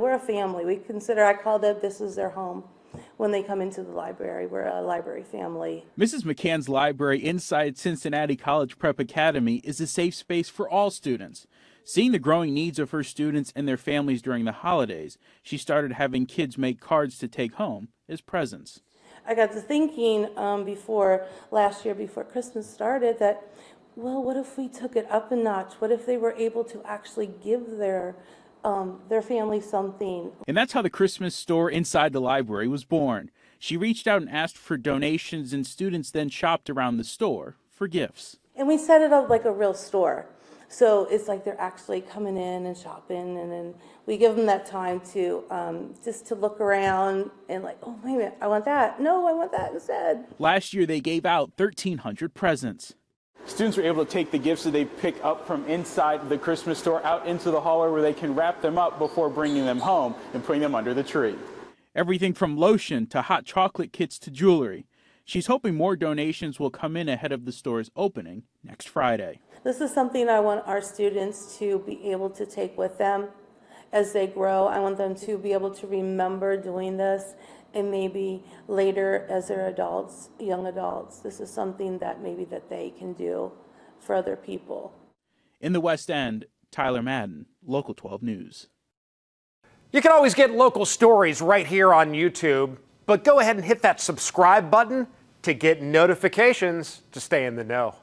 We're a family. We consider, I call them, this is their home when they come into the library. We're a library family. Mrs. McCann's library inside Cincinnati College Prep Academy is a safe space for all students. Seeing the growing needs of her students and their families during the holidays, she started having kids make cards to take home as presents. I got to thinking um, before last year, before Christmas started, that, well, what if we took it up a notch? What if they were able to actually give their um, their family something? And that's how the Christmas store inside the library was born. She reached out and asked for donations, and students then shopped around the store for gifts. And we set it up like a real store. So it's like they're actually coming in and shopping, and then we give them that time to um, just to look around and like, oh wait a minute, I want that. No, I want that instead. Last year they gave out 1,300 presents. Students were able to take the gifts that they pick up from inside the Christmas store out into the hallway where they can wrap them up before bringing them home and putting them under the tree. Everything from lotion to hot chocolate kits to jewelry. She's hoping more donations will come in ahead of the store's opening next Friday. This is something I want our students to be able to take with them as they grow. I want them to be able to remember doing this and maybe later as they're adults, young adults, this is something that maybe that they can do for other people. In the West End, Tyler Madden, Local 12 News. You can always get local stories right here on YouTube, but go ahead and hit that subscribe button to get notifications to stay in the know.